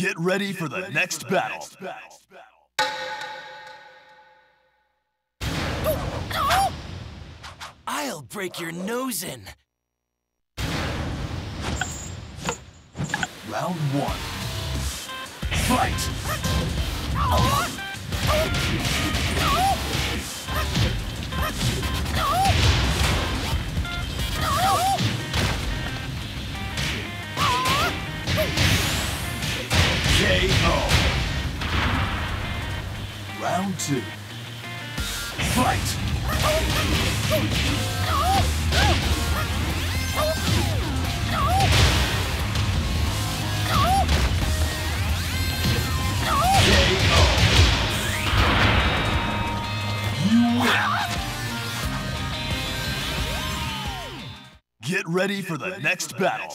Get ready for the next battle. I'll break your nose in. Round one. Fight! Oh, KO. Round two. Fight! You win. Get ready for the next battle.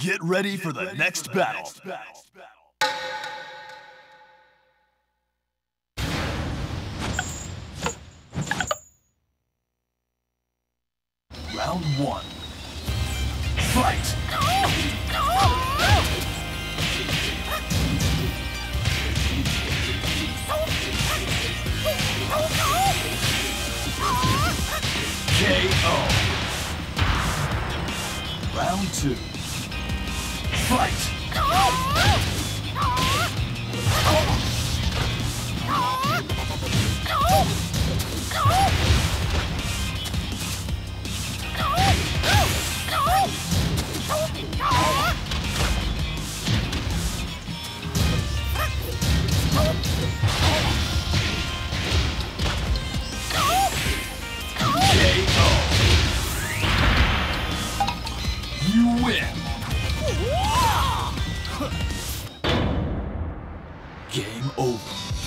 Get ready for the next battle. Round one. Fight! KO. Round two. Fight! You win! over.